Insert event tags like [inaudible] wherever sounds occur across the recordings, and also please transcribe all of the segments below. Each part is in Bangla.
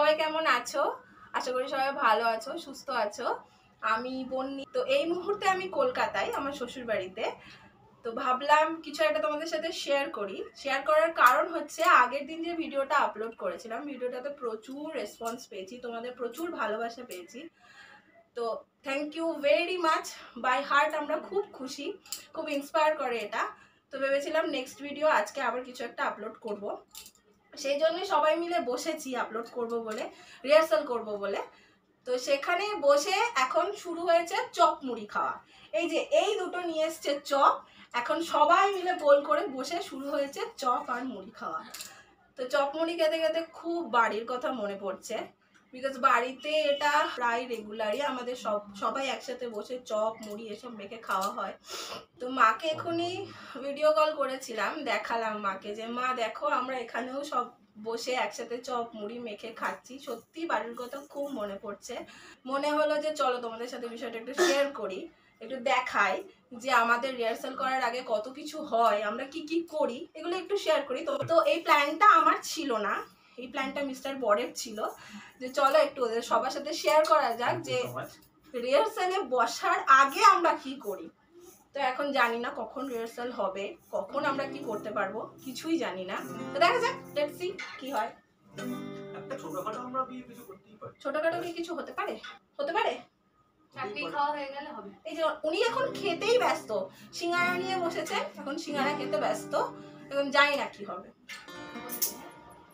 সবাই কেমন আছো? আশা করি সবাই ভালো আছো, সুস্থ আছো। আমি বন্নি। তো এই মুহূর্তে আমি কলকাতায়, আমার শ্বশুর বাড়িতে তো ভাবলাম কিছু একটা তোমাদের সাথে শেয়ার করি। শেয়ার করার কারণ হচ্ছে, আগের দিন যে ভিডিওটা আপলোড করেছিলাম, ভিডিওটাতে প্রচুর রেসপন্স পেয়েছি, তোমাদের প্রচুর ভালোবাসা পেয়েছি। তো thank you very much by heart আমরা খুব খুশি, খুব ইন্সপায়ার করে এটা। তো ভেবেছিলাম নেক্সট ভিডিও আজকে আবার কিছু একটা আপলোড করব। সেই জন্যই সবাই মিলে বসেছি আপলোড করব বলে রিহার্সাল করব বলে। তো সেখানে বসে এখন শুরু হয়েছে চপ মুড়ি খাওয়া। এই যে এই দুটো নিয়ে এসছে চপ, এখন সবাই মিলে গোল করে বসে শুরু হয়েছে চপ আর মুড়ি খাওয়া। তো চপ মুড়ি খেতে খেতে খুব বাড়ির কথা মনে পড়ছে। বিকজ বাড়িতে এটা প্রায় রেগুলারই আমাদের সব, সবাই একসাথে বসে চপ, মুড়ি এসব মেখে খাওয়া হয়। তো মাকে এখনই ভিডিও কল করেছিলাম, দেখালাম মাকে যে, মা, দেখো আমরা এখানেও সব বসে একসাথে চপ, মুড়ি মেখে খাচ্ছি। সত্যি বাড়ির কথা খুব মনে পড়ছে। মনে হলো যে, চলো তোমাদের সাথে বিষয়টা একটু শেয়ার করি, একটু দেখাই যে আমাদের রিহার্সাল করার আগে কত কিছু হয়, আমরা কি কি করি, এগুলো একটু শেয়ার করি। তো এই প্ল্যানটা আমার ছিল না। এই প্ল্যানটা মিস্টার বরের ছিল যে চলো একটু ওদের সবার সাথে শেয়ার করা যাক যে রিহার্সালে বসার আগে আমরা কি করি? তো এখন জানি না কখন রিহার্সাল হবে কখন আমরা কি করতে পারব কিছুই জানি না। তো দেখা যাক লেটস সি কি হয়। একটা ছোটখাটো আমরা বিয়ে কিছু করতেই পারি। ছোটখাটো কি কিছু হতে পারে? হতে পারে? চাকরি খাওয়া গেলে হবে। এই যে উনি এখন খেতেই ব্যস্ত। সিঙ্গারা নিয়ে বসেছে এখন সিঙ্গারা খেতে ব্যস্ত। এখন জানি না কি হবে।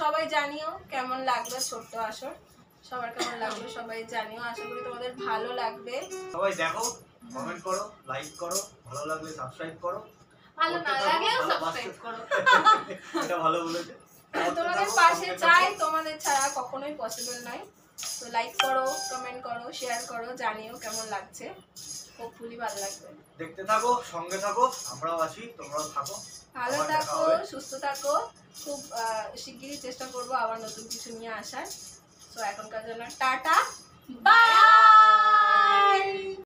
সবাই জানিও কেমন লাগল ছোট্ট আসর? সবার কেমন লাগল সবাই জানিও। আশা করি তোমাদের ভালো লাগবে। সবাই দেখো। কমেন্ট করো লাইক করো ভালো লাগলে সাবস্ক্রাইব করো ভালো না লাগলেও সাবস্ক্রাইব করো। [laughs] এটা ভালো বলেছে। তোমাদের পাশে চাই তোমাদের ছাড়া কখনোই পসিবল নয়। তো লাইক করো কমেন্ট করো শেয়ার করো জানিও কেমন লাগছে। হোপফুলি ভালো লাগবে। দেখতে থাকো সঙ্গে থাকো আমরাও আছি তোমরাও থাকো। ভালো থাকো সুস্থ থাকো। খুব আহ, শিগগিরই চেষ্টা করব আবার নতুন কিছু নিয়ে আসার। তো এখনকার জন্য টাটা।